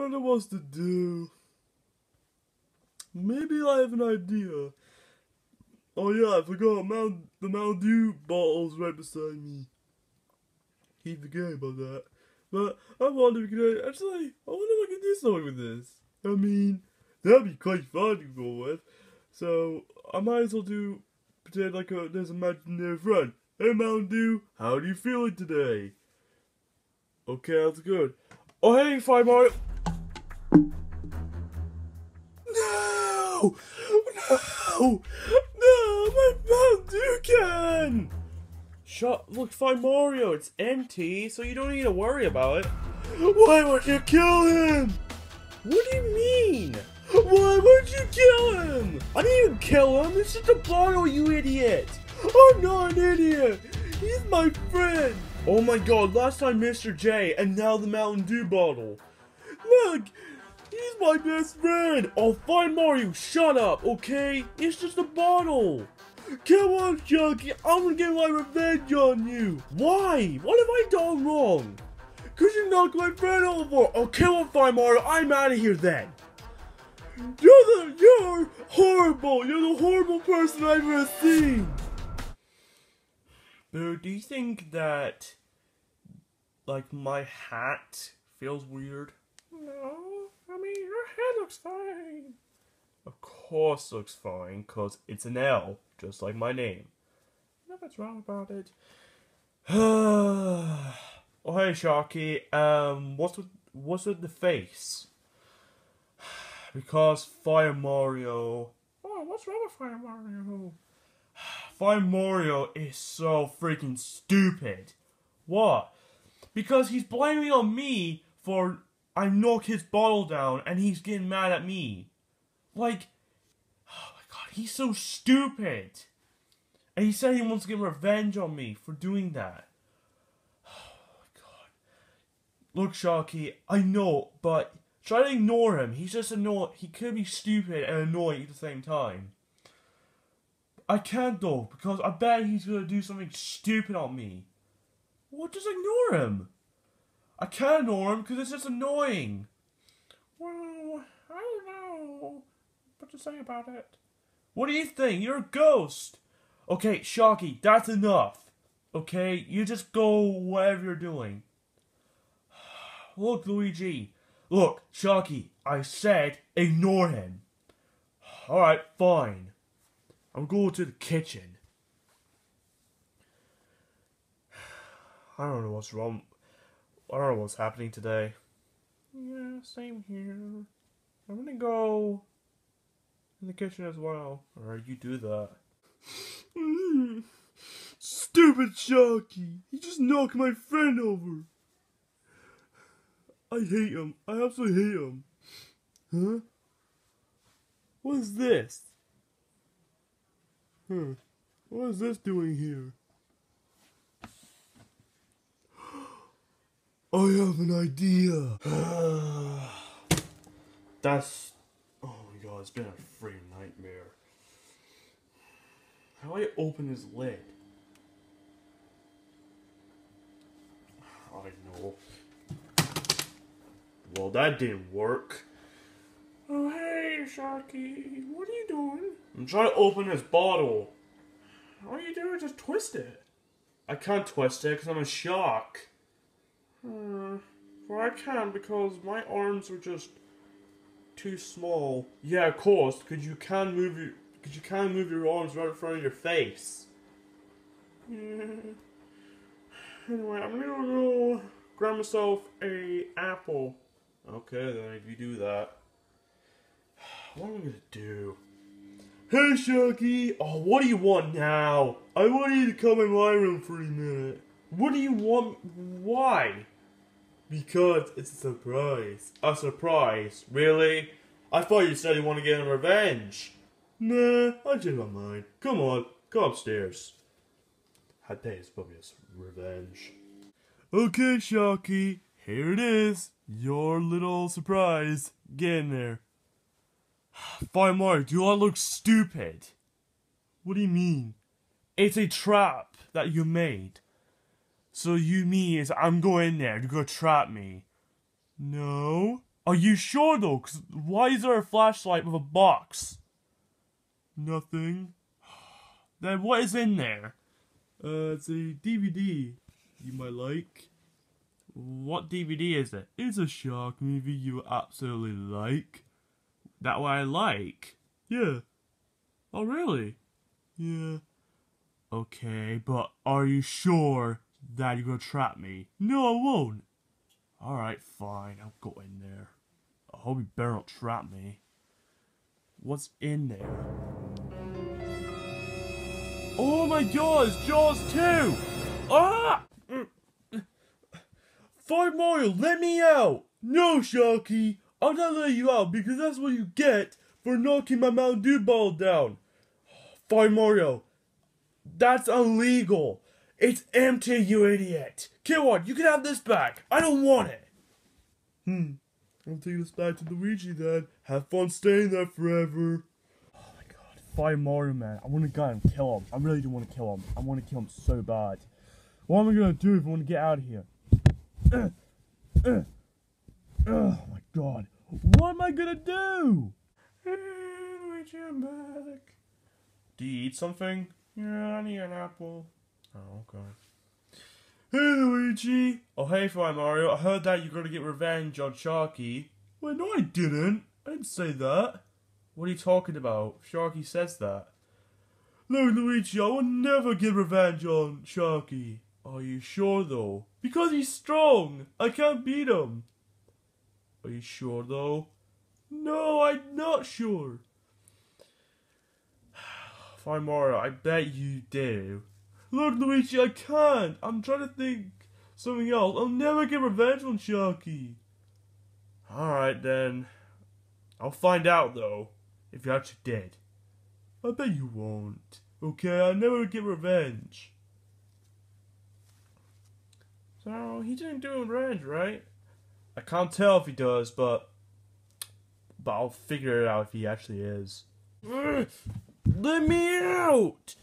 don't know what to do. Maybe I have an idea. Oh yeah, I forgot Mount, the Mountain Dew bottle's right beside me. Keep forgetting about that. But I wonder if could actually, I wonder if I can do something with this. I mean, that'd be quite fun to go with. So I might as well do pretend like a there's a imaginary friend. Hey Mountain Dew, how do you feeling today? Okay, that's good. Oh hey, Fire Mario. No! No! My Mountain Dew can! Shut. Look, Fire Mario. It's empty, so you don't need to worry about it. Why would you kill him? What do you mean? Why would you kill him? I didn't kill him. It's just a bottle, you idiot. I'm not an idiot. He's my friend. Oh my god, last time Mr. J, and now the Mountain Dew bottle. Look, he's my best friend. I'll find Mario. Shut up, okay? It's just a bottle. Come on, Chucky. I'm gonna get my revenge on you. Why? What have I done wrong? Cause you knocked my friend over. Oh, come on, Fire Mario. I'm out of here then. You're the you're horrible. You're the horrible person I've ever seen. Boo, do you think that like my hat feels weird? No, I mean your head looks fine. Of course looks fine, cause it's an L, just like my name. Nothing's wrong about it. oh hey Sharky, um what's with what's with the face? because Fire Mario Oh, what's wrong with Fire Mario? Fire Mario is so freaking stupid. What? Because he's blaming on me for I knock his bottle down and he's getting mad at me. Like, oh my god, he's so stupid. And he said he wants to get revenge on me for doing that. Oh my god. Look, Sharky, I know, but try to ignore him. He's just annoying. He could be stupid and annoying at the same time. I can't though, because I bet he's gonna do something stupid on me. Well, just ignore him. I can't ignore him because it's just annoying. Well, I don't know what to say about it. What do you think? You're a ghost. Okay, Sharky, that's enough. Okay, you just go whatever you're doing. Look, Luigi. Look, Sharky, I said ignore him. Alright, fine. I'm going to the kitchen. I don't know what's wrong. I don't know what's happening today. Yeah, same here. I'm gonna go in the kitchen as well. Alright, you do that. Mm. Stupid Sharky! He just knocked my friend over! I hate him. I absolutely hate him. Huh? What is this? Huh. What is this doing here? I have an idea. That's. Oh my god, it's been a freaking nightmare. How do I open his lid? I know. Well, that didn't work. Oh, hey, Sharky. What are you doing? I'm trying to open this bottle. All you do is just twist it. I can't twist it because I'm a shark. Uh, well, I can because my arms are just too small. Yeah, of course, because you can move your because you can move your arms right in front of your face. Anyway, I'm gonna go grab myself a apple. Okay, then if you do that, what am I gonna do? Hey, Sharky! Oh, what do you want now? I want you to come in my room for a minute. What do you want? Why? Because it's a surprise. A surprise? Really? I thought you said you want to get revenge. Nah, I changed my mind. Come on, go upstairs. I think it's probably a revenge. Okay, Sharky, here it is. Your little surprise. Get in there. Fine, Mark, do I look stupid? What do you mean? It's a trap that you made. So you mean is I'm going there to go trap me? No, Are you sure though? Cause why is there a flashlight with a box? Nothing. Then what is in there? Uh, it's a DVD you might like. What DVD is it? It's a shark movie you absolutely like. That what I like? Yeah. Oh, really? Yeah. Okay, but are you sure that you're gonna trap me? No, I won't. Alright, fine. I'll go in there. I hope you better not trap me. What's in there? Oh my god, it's Jaws 2! Ah! Fire Mario, let me out! No, Sharky! I'm not letting you out because that's what you get for knocking my Mountain Dew ball down. Fire Mario, that's illegal. It's empty, you idiot. Killwad, you can have this back. I don't want it. Hmm. I'll take this back to Luigi then. Have fun staying there forever. Oh my god. Fire Mario, man. I want to go and kill him. I really do want to kill him. I want to kill him so bad. What am I going to do if I want to get out of here? Uh, uh, oh my god. What am I going to do? Hey, Luigi, I'm back. Do you eat something? Yeah, I need an apple. Oh, okay. Hey, Luigi! Oh, hey, Fire Mario. I heard that you're gonna get revenge on Sharky. Well, no, I didn't. I didn't say that. What are you talking about? Sharky says that. Look, Luigi, I will never get revenge on Sharky. Are you sure, though? Because he's strong. I can't beat him. Are you sure, though? No, I'm not sure. Fine, Mario, I bet you do. Look, Luigi, I can't. I'm trying to think something else. I'll never get revenge on Sharky. Alright, then. I'll find out, though, if you're actually dead. I bet you won't. Okay, I'll never get revenge. So, he didn't do revenge, right? I can't tell if he does, but... But I'll figure it out if he actually is. Let me out!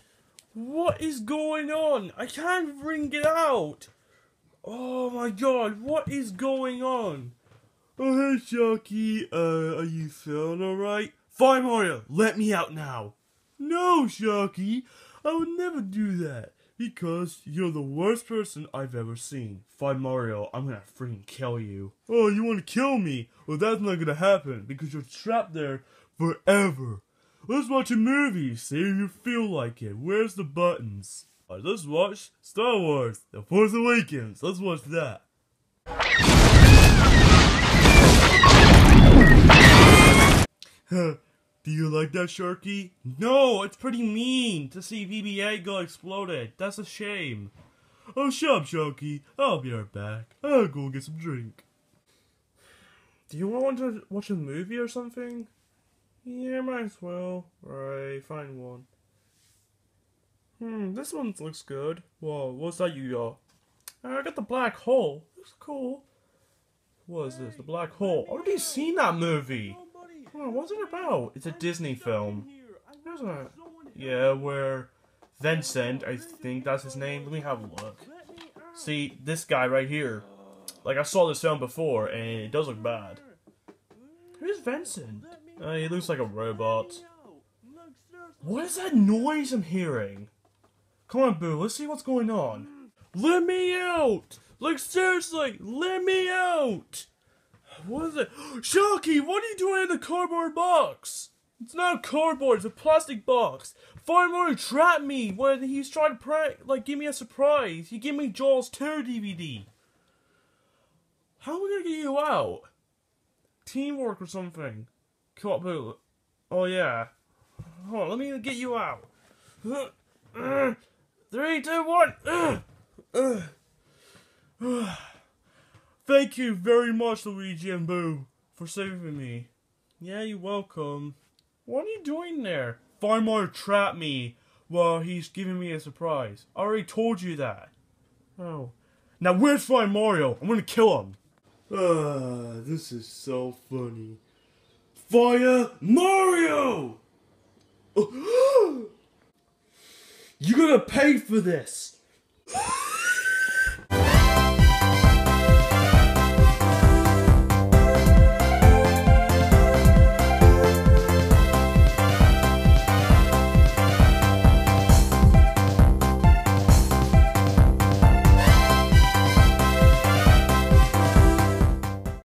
What is going on? I can't bring it out! Oh my god, what is going on? Oh, hey, Sharky. Uh, are you feeling alright? Fine, Mario, let me out now. No, Sharky, I would never do that. Because you're the worst person I've ever seen. Fine, Mario, I'm gonna freaking kill you. Oh, you wanna kill me? Well, that's not gonna happen because you're trapped there forever. Let's watch a movie, see if you feel like it. Where's the buttons? Right, let's watch Star Wars The Force Awakens. Let's watch that. Do you like that, Sharky? No, it's pretty mean to see BB-8 go exploded. That's a shame. Oh, shut up, Sharky. I'll be right back. I'll go get some drink. Do you want to watch a movie or something? Yeah, might as well. Right, find one. Hmm, this one looks good. Whoa, what's that you got? Uh, I got the black hole. Looks cool. What is this? The black hole. I've already seen that movie. Oh, what's it about? It's a Disney film. Yeah, where Vincent, I think that's his name. Let me have a look. See, this guy right here. Like, I saw this film before, and it does look bad. Who's Vincent? Uh, he looks like a robot. What is that noise I'm hearing? Come on, Boo, let's see what's going on. Let me out! Like, seriously, let me out! What is it? Sharky, what are you doing in the cardboard box? It's not cardboard, it's a plastic box. Fire trapped me when he's trying to prank, like, give me a surprise. He gave me Jaws 2 DVD. How are we gonna get you out? Teamwork or something. Come on, Boo. Oh, yeah. Hold on, let me get you out. Three, two, one. Thank you very much, Luigi and Boo, for saving me. Yeah, you're welcome. What are you doing there? Mario trapped me while he's giving me a surprise. I already told you that. Oh. Now where's Fire Mario? I'm gonna kill him. Ah, this is so funny. Fire Mario! You're gonna pay for this!